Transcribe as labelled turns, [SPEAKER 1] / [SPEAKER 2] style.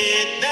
[SPEAKER 1] did that.